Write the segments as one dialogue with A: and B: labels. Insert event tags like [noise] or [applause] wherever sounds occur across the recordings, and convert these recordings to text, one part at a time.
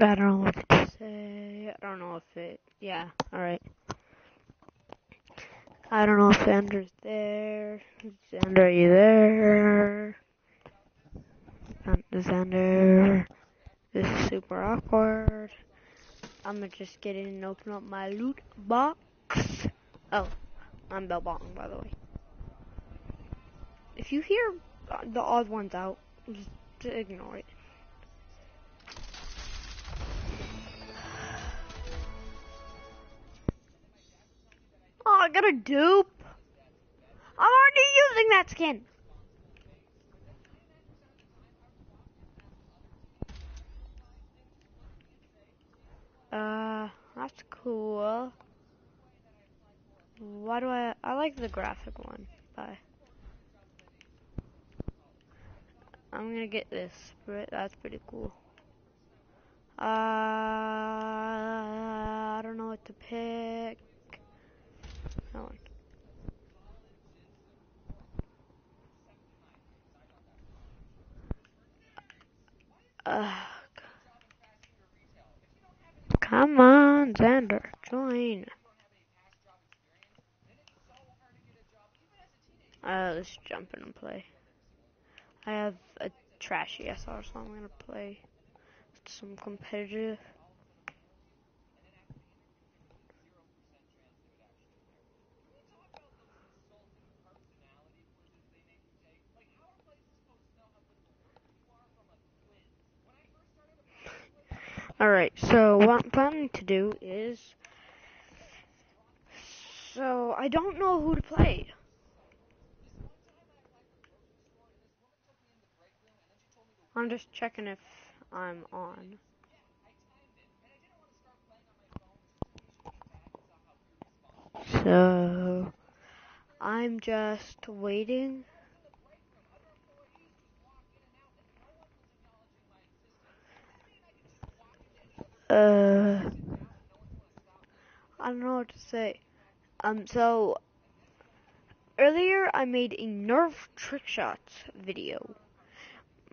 A: I don't know what to say. I don't know if it. Yeah, alright. I don't know if Xander's there. Xander, are you there? Xander. This is super awkward. I'm gonna just get in and open up my loot box. Oh, I'm bell bottom, by the way. If you hear the odd ones out, just ignore it. Oh, I got a dupe. I'm already using that skin. Uh, that's cool. Why do I, I like the graphic one. Bye. I'm gonna get this, that's pretty cool. Uh, I don't know what to pick. Come on, Xander, join. Uh, let's jump in and play. I have a trashy SR, so I'm gonna play some competitive. Alright, so what I'm planning to do is... So, I don't know who to play. I'm just checking if I'm on. So, I'm just waiting. Uh, I don't know what to say. Um, so, earlier I made a Nerf trick shots video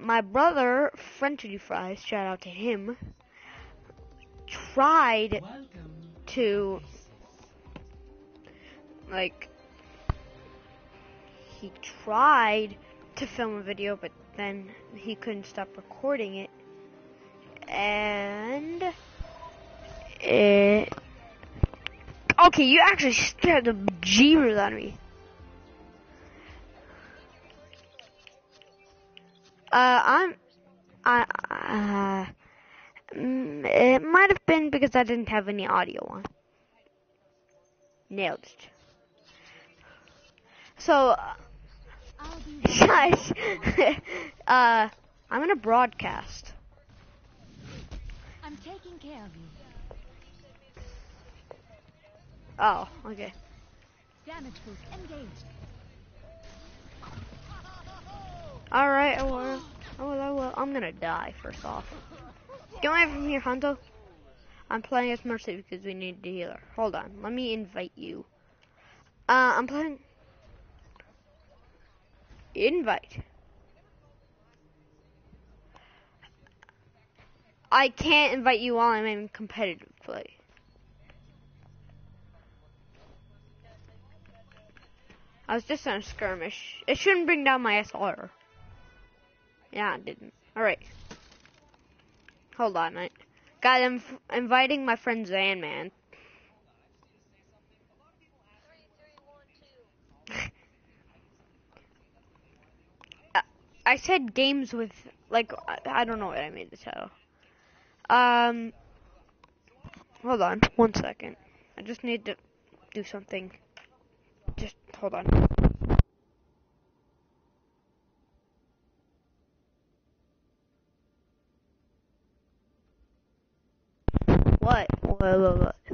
A: my brother, Frenchy Fries, shout out to him, tried to, like, he tried to film a video, but then he couldn't stop recording it, and it, okay, you actually scared the jeevers out of me. Uh, I'm, I, uh, mm, it might have been because I didn't have any audio on. Nailed it. So, uh, guys, [laughs] uh, I'm gonna broadcast.
B: I'm taking care of you.
A: Oh, okay.
B: Damage boost engaged.
A: Alright, I will. I will, I will. I'm gonna die first off. Get away from here, Hunto. I'm playing as Mercy because we need a healer. Hold on, let me invite you. Uh, I'm playing... Invite. I can't invite you while I'm in competitive play. I was just on a skirmish. It shouldn't bring down my SR. Yeah, it didn't. Alright. Hold on, mate. Guys, I'm inviting my friend Xanman. [laughs] I said games with, like, I don't know what I made the title. Um, hold on, one second. I just need to do something. Hold on. What?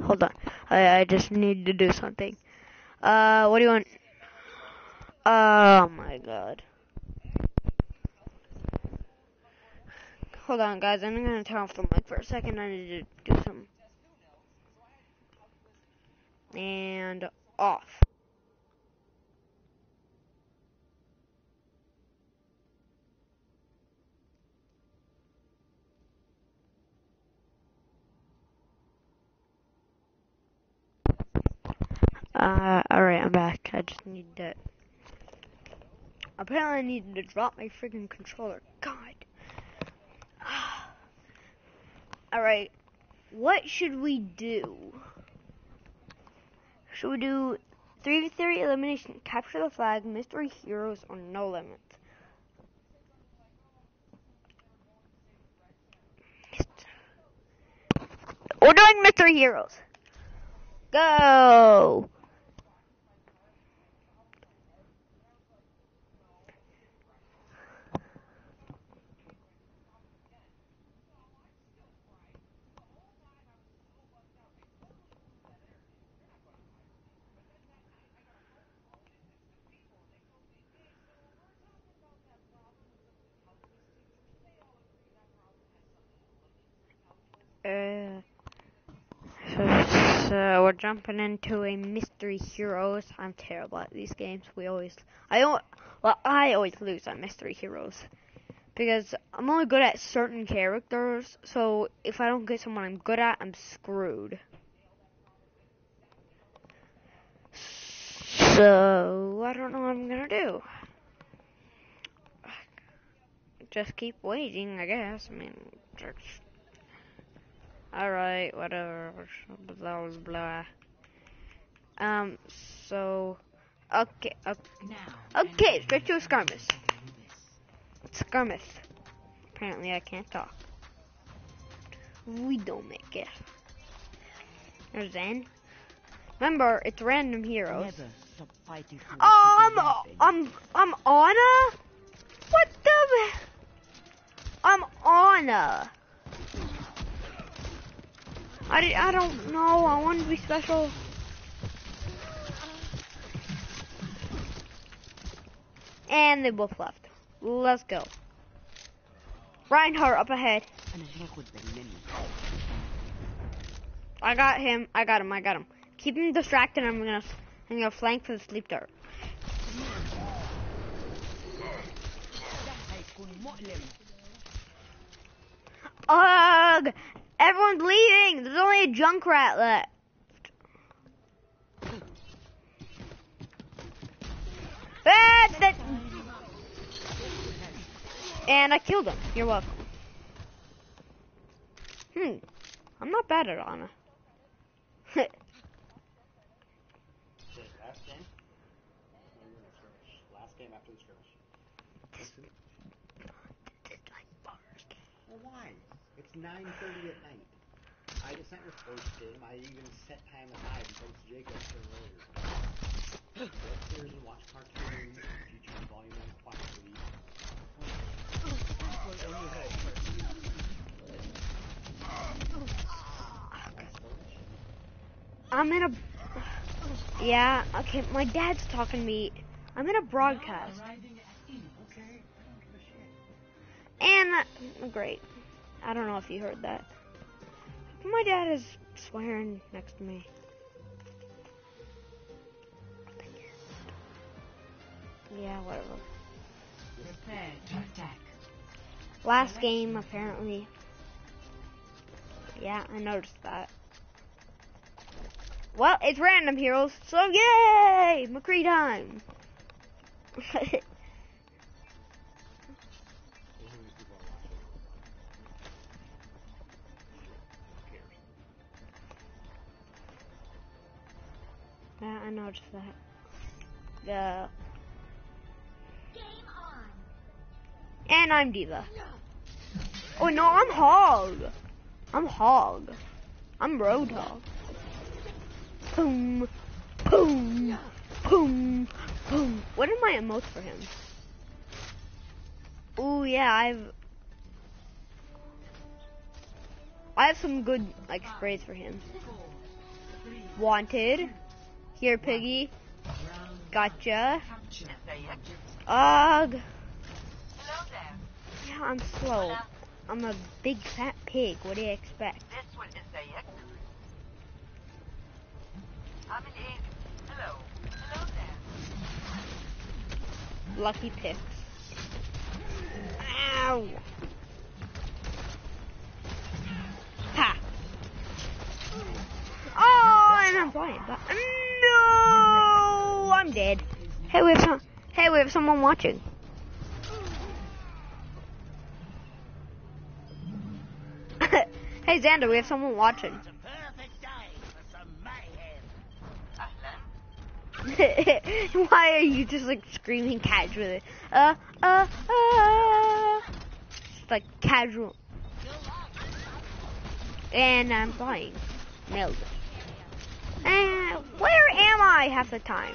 A: Hold on. I, I just need to do something. Uh, what do you want? Oh my god. Hold on, guys. I'm gonna turn off the mic for a second. I need to do some. And off. Uh, alright, I'm back. I just need to. Apparently, I needed to drop my freaking controller. God. [sighs] alright, what should we do? Should we do 3v3 elimination, capture the flag, mystery heroes, or no limits? We're doing mystery heroes. Go! So, so we're jumping into a mystery heroes. I'm terrible at these games. We always, I don't, well, I always lose on mystery heroes because I'm only good at certain characters. So if I don't get someone I'm good at, I'm screwed. So I don't know what I'm gonna do. Just keep waiting, I guess. I mean, just Alright, whatever. Blah, blah, blah. Um, so. Okay, okay. Okay, straight to a skirmish. Skirmish. Apparently, I can't talk. We don't make it. There's Zen. Remember, it's random heroes.
C: Never stop fighting for what
A: Oh, I'm. I'm, I'm Ana? What the? I'm Ana. I, I don't know. I wanted to be special. And they both left. Let's go. Reinhardt up ahead. I got him. I got him. I got him. Keep him distracted. I'm gonna I'm gonna flank for the sleep dart. Ugh! Everyone's leaving. There's only a Junkrat left. Ah, that- And I killed him. You're welcome. Hmm. I'm not bad at
D: Ana. Last game. No, you're in a skirmish. Last game after the skirmish. Well, why? It's 9:30 at night. I just sent your first game. I even set time aside because Jacob for earlier. Go upstairs and watch cartoons. If you turn the volume on quietly.
A: I'm in a. Yeah, okay, my dad's talking to me. I'm in a broadcast. And, uh, great. I don't know if you heard that. My dad is swearing next to me. Yeah, whatever. Last game, apparently. Yeah, I noticed that. Well, it's random heroes, so yay! McCree time! [laughs] I noticed that. The And I'm D.Va. Oh no, I'm Hog. I'm Hog. I'm Roadhog. Boom, boom, boom, boom. What are my emotes for him? Oh yeah, I've I have some good like sprays for him. Wanted. Here, Piggy. Gotcha. Ugh. Yeah, I'm slow. I'm a big fat pig. What do you expect? Lucky picks. Ow! Ha! Oh, and I'm flying, but. Mm. Oh, I'm dead. Hey, we have some. Hey, we have someone watching. [laughs] hey, Xander, we have someone watching. [laughs] Why are you just like screaming casually? Uh, uh, uh. Just, like casual. And I'm dying. Nailed it. Half the time?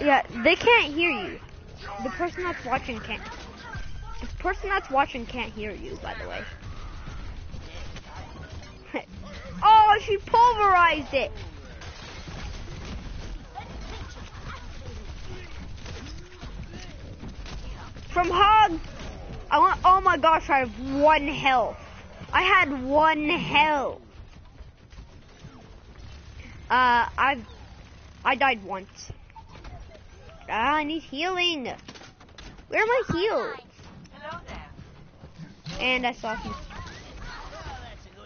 A: Yeah, they can't hear you. The person that's watching can't. The person that's watching can't hear you, by the way. [laughs] oh, she pulverized it. From Hog. I want. Oh my gosh, I have one health. I had one health. Uh, I've. I died once. Ah, I need healing. Where are my heals? And I saw you.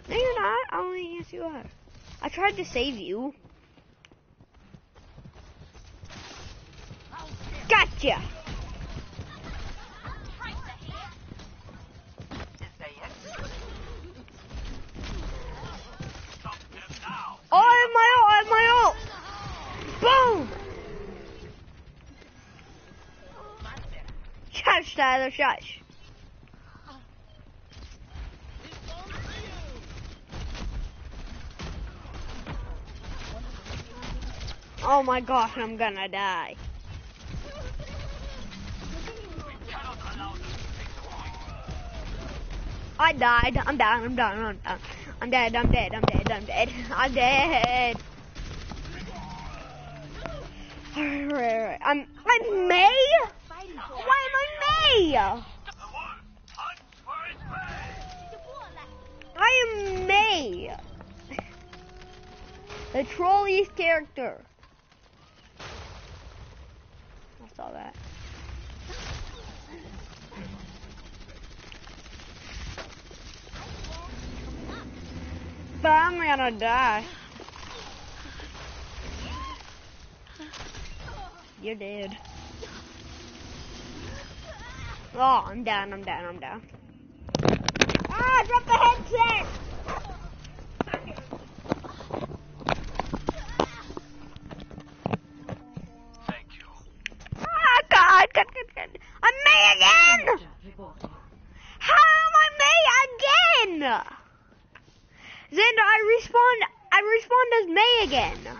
A: No, you're not. Oh, yes, you are. I tried to save you. Gotcha. Have my ult. I have my ult. Boom. Shush, Tyler, shush. Oh my gosh, I'm gonna die. I died. I'm down. I'm down. I'm down. I'm dead. I'm dead. I'm dead. I'm dead. [laughs] I'm dead. Alright, alright. I'm I'm Mei. Why am I Mei? I am Mei. [laughs] The trolliest character. I saw that. But I'm gonna die. You're dead. Oh, I'm down, I'm down, I'm down. Ah, drop the headset! Ah, God, God, God, God. I'm Mei again! How am I Mei again? Xander, I respawn, I respawned as Mei again.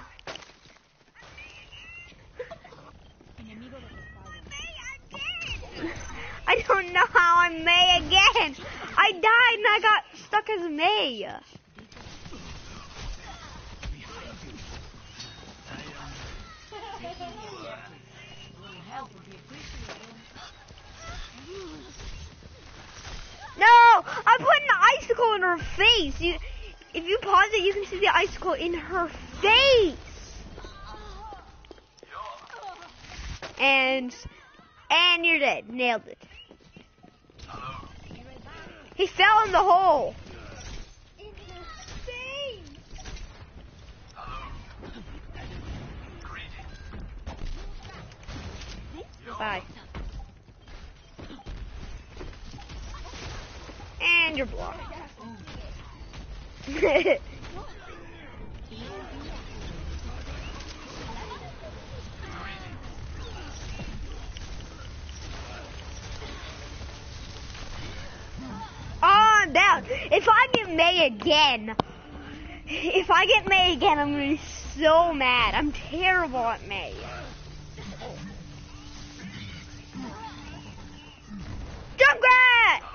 A: I don't know how I'm Mei again. I died and I got stuck as Mei. No, I put an icicle in her face. You, if you pause it, you can see the icicle in her face. And, and you're dead. Nailed it. He fell in the hole. Bye. And you're blocked. [laughs] Oh, I'm down. If I get Mei again, if I get Mei again, I'm gonna be so mad. I'm terrible at Mei. Junkrat!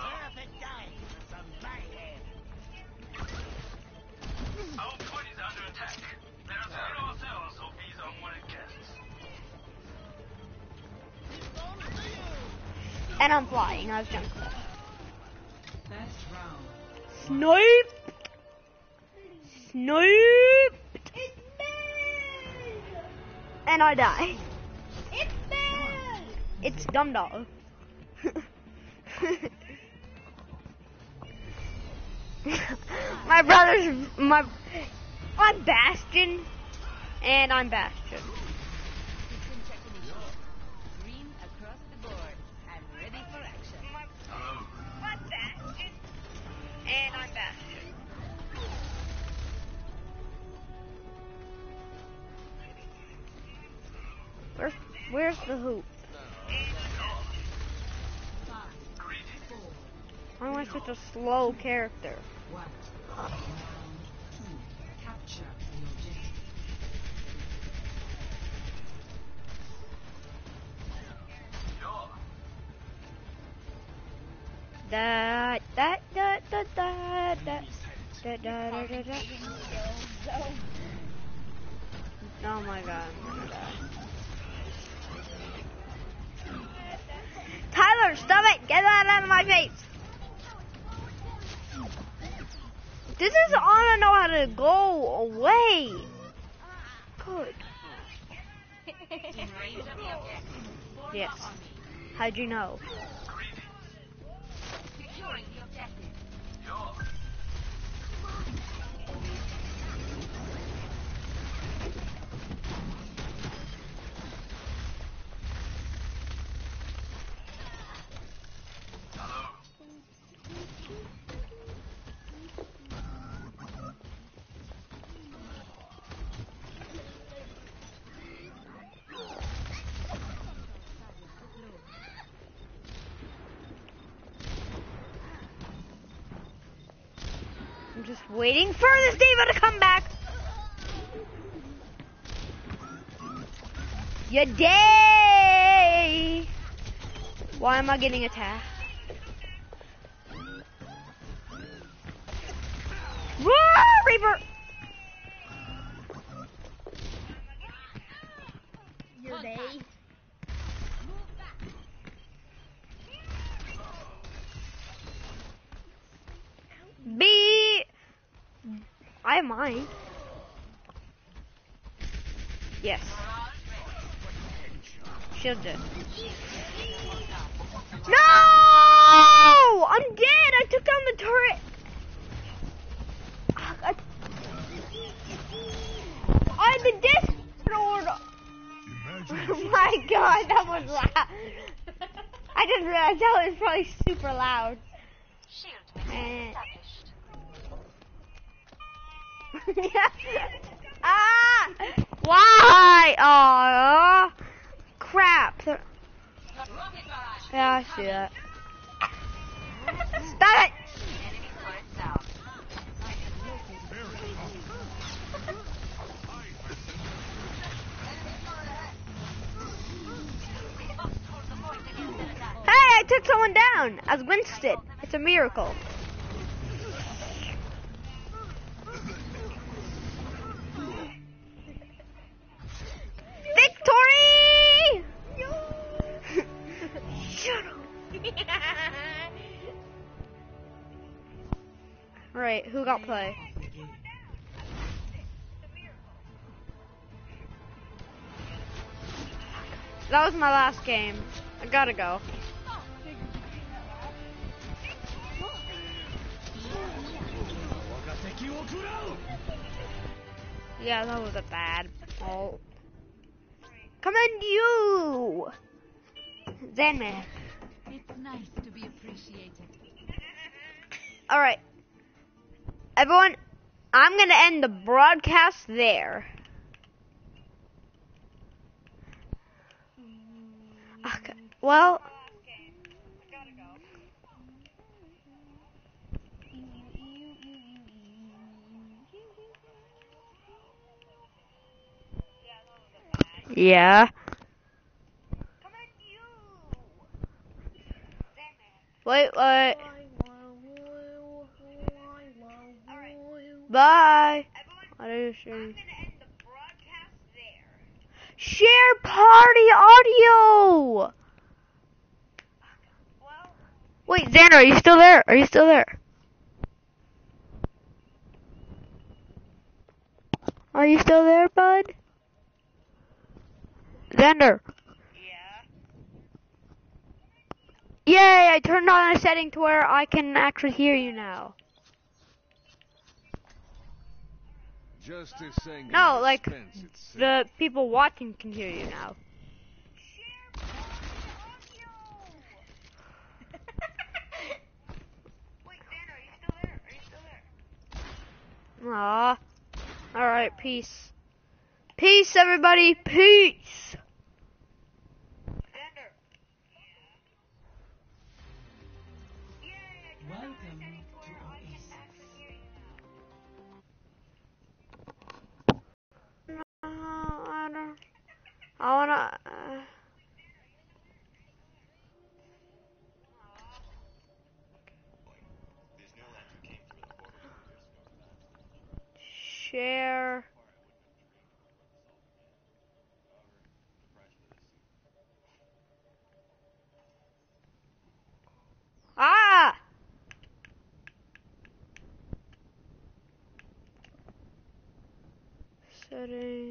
A: And I'm flying. I've Junkrat. Snipe! Snipe! And I die. It's bad! It's Dum Dog. [laughs] my brother's my I'm Bastion, and I'm Bastion.
B: The
A: hoop? Why am I such a slow character? Oh my god, I'm gonna die. Stop it! Get that out of my face! This is on to know how to go away. Good. [laughs] Yes. How'd you know? I'm just waiting for this diva to come back. Your day. Why am I getting attacked? Woo, Reaper!
B: Your day.
A: B. I have mine. Yes. Shielded. No! I'm dead! I took down the turret! Ah, I, I the Discord! Oh [laughs] my god, that was loud! I didn't realize that was probably super loud.
E: Shield
A: Eh. [laughs] ah! Why? Aw, crap. Yeah, I see that. Stop it! Hey, I took someone down, as did. It's a miracle. Victory! Shut [laughs] up. Right, who got play? That was my last game. I gotta go. Yeah, that was a bad fault. Come on, you! Zenman.
B: It's nice to be appreciated.
A: Alright. Everyone, I'm gonna end the broadcast there. Mm. Okay. Well, yeah. Wait, wait. Bye. What are you sharing? Share party audio. Wait, Xander, are you still there? Are you still there? Are you still there, bud? Xander. Yay, I turned on a setting to where I can actually hear you now.
F: Just as saying
A: No, like,
F: expense.
A: The people watching can hear you now.
E: Wait, Dan, are you still there? Are you still there?
A: Aw. Alright, peace. Peace, everybody. Peace.
C: Welcome
A: Hare